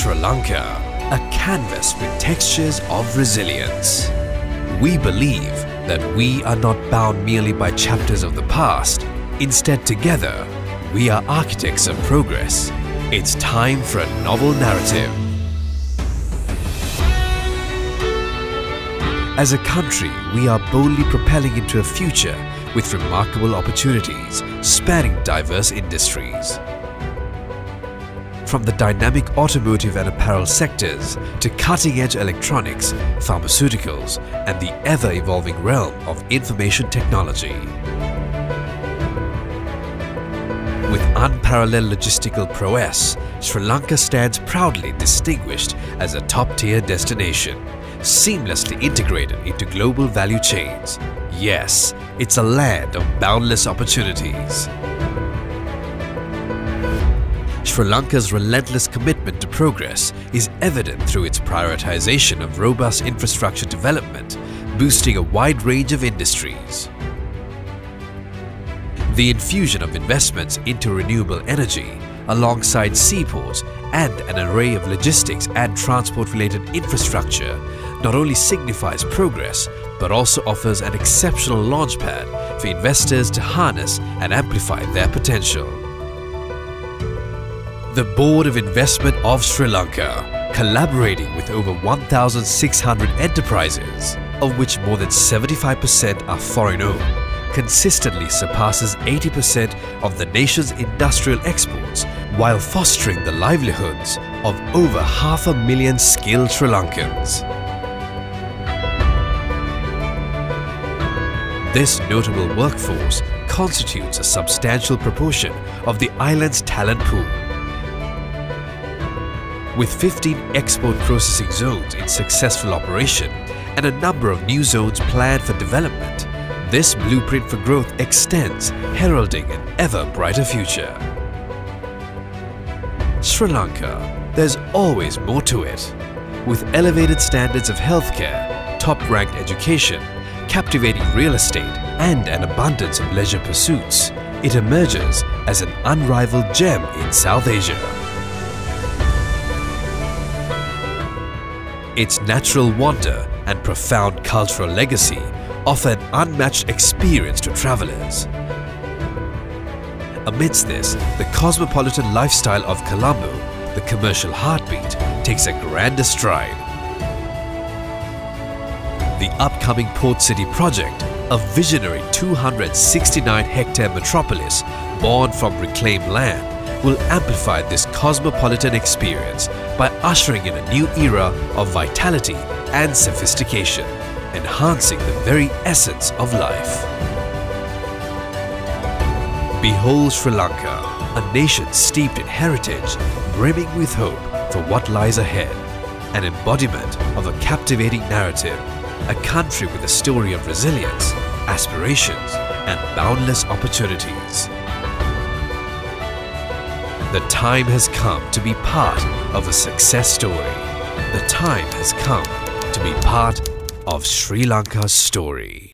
Sri Lanka, a canvas with textures of resilience. We believe that we are not bound merely by chapters of the past. Instead, together, we are architects of progress. It's time for a novel narrative. As a country, we are boldly propelling into a future with remarkable opportunities spanning diverse industries. From the dynamic automotive and apparel sectors to cutting-edge electronics, pharmaceuticals and the ever-evolving realm of information technology. With unparalleled logistical prowess, Sri Lanka stands proudly distinguished as a top-tier destination seamlessly integrated into global value chains. Yes, it's a land of boundless opportunities. Sri Lanka's relentless commitment to progress is evident through its prioritization of robust infrastructure development, boosting a wide range of industries. The infusion of investments into renewable energy alongside seaports and an array of logistics and transport-related infrastructure not only signifies progress but also offers an exceptional launchpad for investors to harness and amplify their potential. The Board of Investment of Sri Lanka, collaborating with over 1,600 enterprises, of which more than 75% are foreign-owned, consistently surpasses 80% of the nation's industrial exports while fostering the livelihoods of over half a million skilled Sri Lankans. This notable workforce constitutes a substantial proportion of the island's talent pool. With 15 export processing zones in successful operation and a number of new zones planned for development, this blueprint for growth extends, heralding an ever brighter future. Sri Lanka, there's always more to it. With elevated standards of healthcare, top-ranked education captivating real estate and an abundance of leisure pursuits, it emerges as an unrivaled gem in South Asia. Its natural wonder and profound cultural legacy offer an unmatched experience to travelers. Amidst this, the cosmopolitan lifestyle of Colombo, the commercial heartbeat, takes a grander stride the upcoming Port City project, a visionary 269-hectare metropolis born from reclaimed land, will amplify this cosmopolitan experience by ushering in a new era of vitality and sophistication, enhancing the very essence of life. Behold Sri Lanka, a nation steeped in heritage, brimming with hope for what lies ahead, an embodiment of a captivating narrative a country with a story of resilience, aspirations and boundless opportunities. The time has come to be part of a success story. The time has come to be part of Sri Lanka's story.